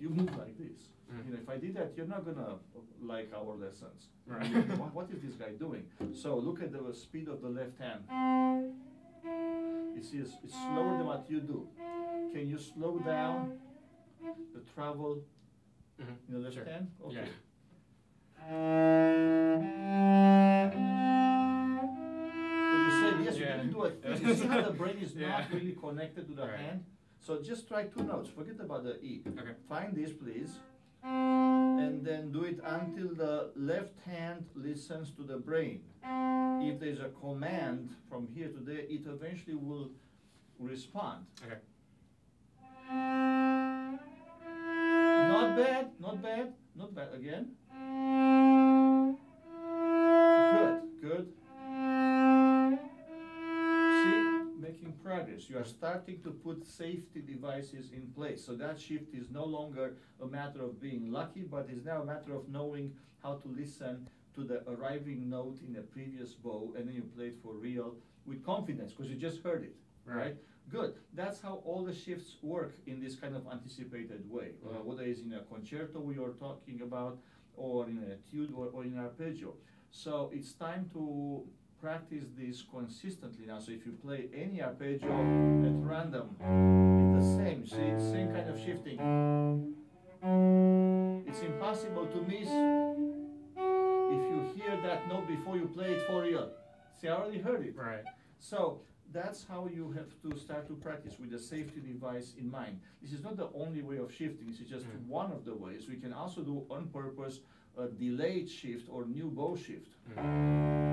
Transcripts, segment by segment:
did that, you're not gonna like our lessons. Right. what, what is this guy doing? So look at the speed of the left hand. You see, it's, it's slower than what you do. Can you slow down the travel Mhm. in the left Sure. hand? Okay. Yeah. But you said yes, Yeah. you didn't do it. You see how the brain is Yeah. not really connected to the Right. hand? So just try two notes. Forget about the E. Okay. Find this, please. And then do it until the left hand listens to the brain. If there's a command from here to there, it eventually will respond. Okay. Not bad, not bad, not bad. Again. Progress. You are starting to put safety devices in place. So that shift is no longer a matter of being lucky, but is now a matter of knowing how to listen to the arriving note in a previous bow, and then you play it for real with confidence because you just heard it, right? Right. Good. That's how all the shifts work in this kind of anticipated way. Uh, Mhm. whether it's in a concerto we are talking about, or in an etude, or, or in an arpeggio. So it's time to practice this consistently now. So if you play any arpeggio at random, it's the same. See, it's same kind of shifting. It's impossible to miss if you hear that note before you play it for real. See, I already heard it. Right. So that's how you have to start to practice with a safety device in mind. This is not the only way of shifting, this is just Mm. one of the ways. We can also do on purpose a delayed shift or new bow shift. Mhm.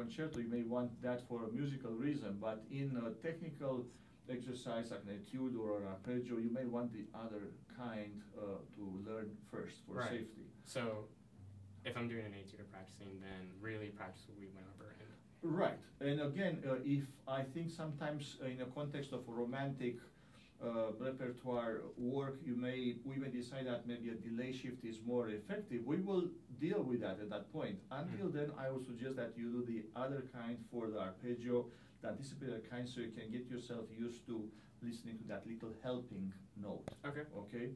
Concerto, you may want that for a musical reason, but in a technical exercise like an etude or an arpeggio, you may want the other kind uh, to learn first for Right. safety. So, if I'm doing an etude or practicing, then really practice what we went over. And Right, and again, uh, if I think sometimes uh, in a context of romantic uh, repertoire work, you may we may decide that maybe a delay shift is more effective. We will deal with that at that point. Until Mm. then, I would suggest that you do the other kind for the arpeggio, the anticipated kind, so you can get yourself used to listening to that little helping note. okay. Okay,